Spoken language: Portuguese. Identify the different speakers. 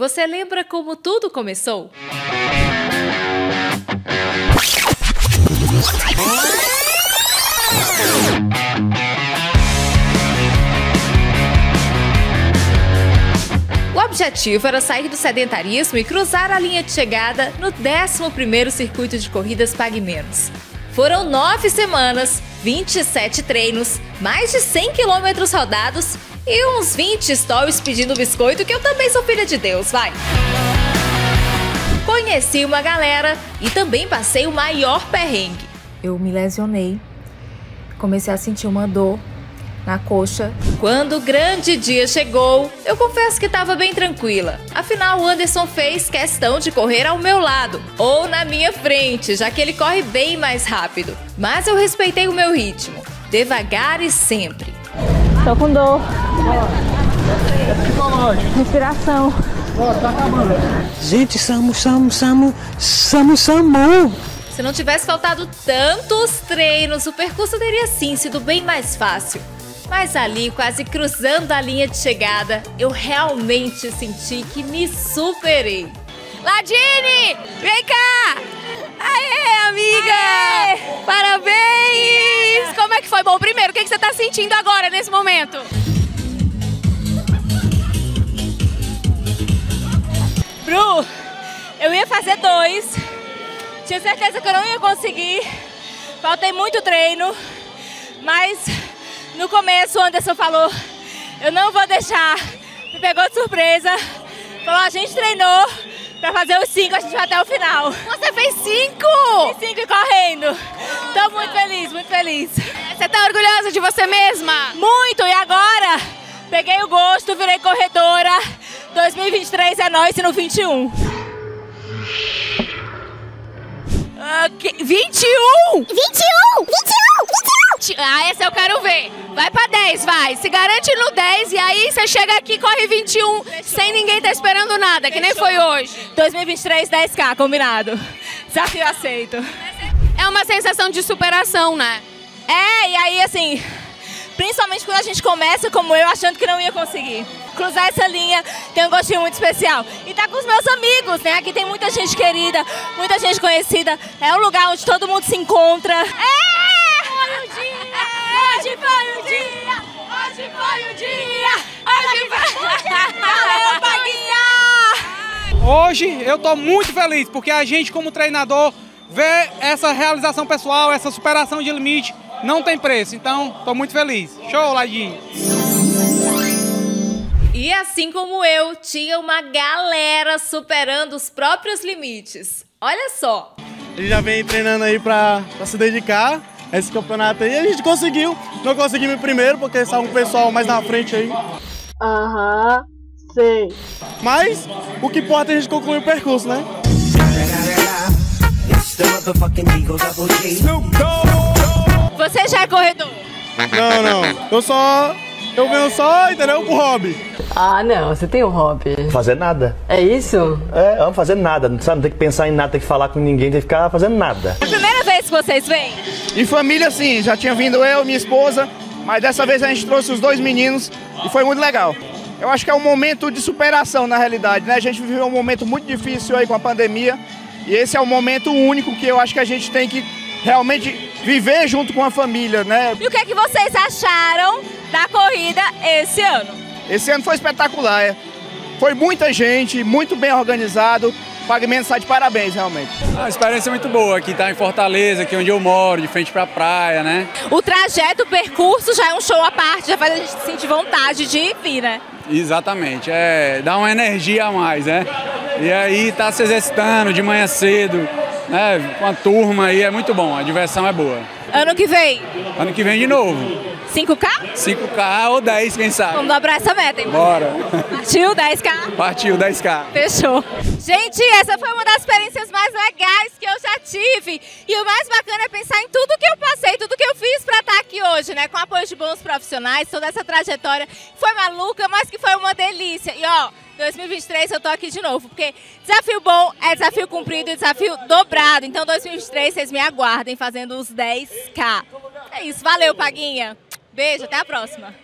Speaker 1: Você lembra como tudo começou? O objetivo era sair do sedentarismo e cruzar a linha de chegada no 11º Circuito de Corridas Pague Menos. Foram nove semanas, 27 treinos, mais de 100 quilômetros rodados e uns 20 stories pedindo biscoito que eu também sou filha de Deus, vai! Conheci uma galera e também passei o maior perrengue.
Speaker 2: Eu me lesionei, comecei a sentir uma dor na coxa.
Speaker 1: Quando o grande dia chegou, eu confesso que estava bem tranquila. Afinal, o Anderson fez questão de correr ao meu lado ou na minha frente, já que ele corre bem mais rápido. Mas eu respeitei o meu ritmo, devagar e sempre.
Speaker 2: Tô com dor. Respiração.
Speaker 3: Gente, Samu, Samu, Samu, Samu, Samu.
Speaker 1: Se não tivesse faltado tantos treinos, o percurso teria sim sido bem mais fácil. Mas ali, quase cruzando a linha de chegada, eu realmente senti que me superei. Ladine, vem cá! Aê, amiga! Aê! Parabéns!
Speaker 4: Como é que foi? Bom, primeiro, o que você está sentindo agora, nesse momento?
Speaker 5: Bru, eu ia fazer dois. Tinha certeza que eu não ia conseguir. Faltei muito treino. Mas no começo o Anderson falou, eu não vou deixar. Me pegou de surpresa. Falou, a gente treinou pra fazer os cinco, a gente vai até o final.
Speaker 4: Você fez cinco?
Speaker 5: Fiz cinco e correndo. Tô muito feliz, muito feliz.
Speaker 4: Você tá orgulhosa de você mesma?
Speaker 5: Muito, e agora? Peguei o gosto, virei corredora. 2023 é nós e no 21.
Speaker 4: Okay. 21! 21! 21! 21! Ah, essa eu quero ver. Vai pra 10, vai. Se garante no 10 e aí você chega aqui corre 21 Fechou. sem ninguém tá esperando nada, Fechou. que nem foi hoje.
Speaker 5: 2023, 10K, combinado. Desafio aceito.
Speaker 4: É uma sensação de superação, né?
Speaker 5: É, e aí assim, principalmente quando a gente começa como eu, achando que não ia conseguir. Cruzar essa linha tem um gostinho muito especial. E tá com os meus amigos, né? Aqui tem muita gente querida, muita gente conhecida. É um lugar onde todo mundo se encontra. É!
Speaker 4: Hoje foi o dia! Hoje foi o dia! Hoje foi o dia! Valeu!
Speaker 6: Hoje eu tô muito feliz, porque a gente como treinador vê essa realização pessoal, essa superação de limite, não tem preço. Então, tô muito feliz. Show, Ladinho!
Speaker 1: E assim como eu, tinha uma galera superando os próprios limites. Olha só.
Speaker 7: Gente já vem treinando aí pra, pra se dedicar esse campeonato aí. A gente conseguiu. Não conseguimos em primeiro, porque estava um pessoal mais na frente aí.
Speaker 8: Aham, sei.
Speaker 7: Mas o que importa é a gente concluir o percurso, né?
Speaker 5: Você já é corredor?
Speaker 7: Não, não. Eu só. Eu venho só, entendeu? Pro hobby.
Speaker 8: Ah, não, você tem um hobby.
Speaker 9: Fazer nada.
Speaker 8: É isso?
Speaker 9: É, amo fazer nada. Sabe, não tem que pensar em nada, tem que falar com ninguém, tem que ficar fazendo nada.
Speaker 5: É a primeira vez que vocês vêm?
Speaker 10: Em família, sim. Já tinha vindo eu, minha esposa, mas dessa vez a gente trouxe os dois meninos e foi muito legal. Eu acho que é um momento de superação, na realidade, né? A gente viveu um momento muito difícil aí com a pandemia e esse é o momento único que eu acho que a gente tem que realmente viver junto com a família, né?
Speaker 5: E o que é que vocês acharam da corrida esse ano?
Speaker 10: Esse ano foi espetacular, é. Foi muita gente, muito bem organizado. O Pagamento está de parabéns, realmente.
Speaker 6: A experiência é muito boa. Aqui tá em Fortaleza, aqui onde eu moro, de frente pra praia, né?
Speaker 5: O trajeto, o percurso já é um show à parte, já faz a gente sentir vontade de vir, né?
Speaker 6: Exatamente, é, dá uma energia a mais, né? E aí tá se exercitando de manhã cedo, né? Com a turma aí, é muito bom, a diversão é boa.
Speaker 5: Ano que vem?
Speaker 6: Ano que vem de novo.
Speaker 5: 5K?
Speaker 6: 5K ou 10, quem sabe?
Speaker 5: Vamos dobrar essa meta, hein?
Speaker 6: Bora.
Speaker 5: Partiu 10K?
Speaker 6: Partiu 10K.
Speaker 5: Fechou. Gente, essa foi uma das experiências mais legais que eu já tive. E o mais bacana é pensar em tudo que eu passei, tudo que eu fiz pra estar aqui hoje, né? Com apoio de bons profissionais, toda essa trajetória foi maluca, mas que foi uma delícia. E ó, 2023 eu tô aqui de novo, porque desafio bom é desafio cumprido e desafio dobrado. Então 2023 vocês me aguardem fazendo os 10K. É isso, valeu, Paguinha. Beijo, até a próxima.